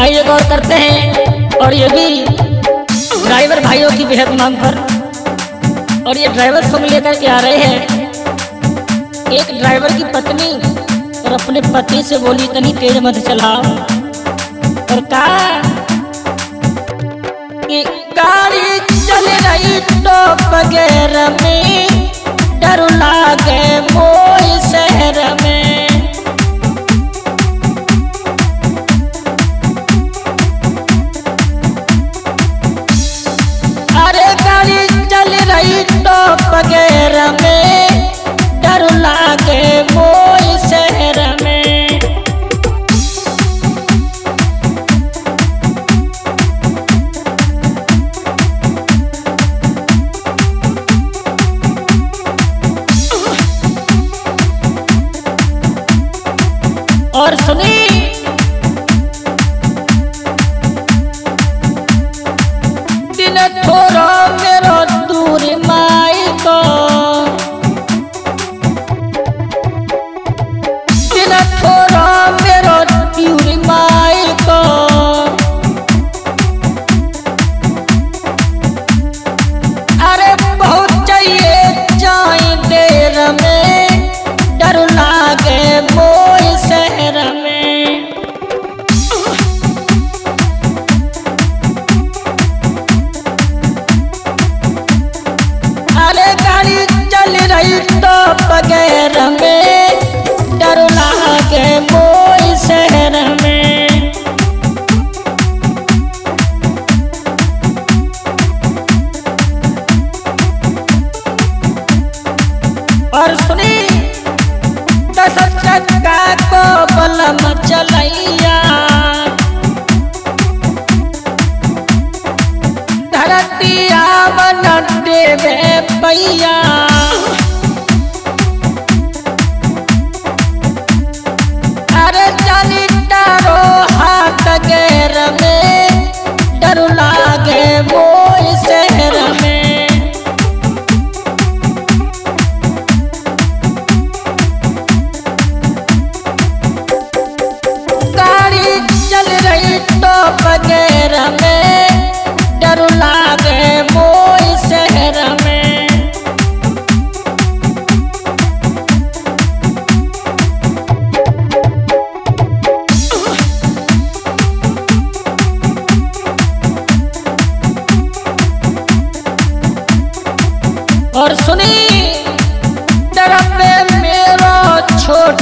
आइए गौर करते हैं और ये भी ड्राइवर भाइयों की बेहद मांग पर और ये ड्राइवर सॉन्ग लेकर के आ रहे हैं। एक ड्राइवर की पत्नी और अपने पति से बोली तनी तेज मत चलाओ और कहा कि गाड़ी चल रही तो वगैरह में तो में डर लागे मोई शहर में। और सुनी तो बगैर में, डर लागे कोई शहर में। और सुनी दस चक्का को बलम चलैया। धरती आवन देवे पैया। করুণা सुनी तेरा प्रेम मेरा छोट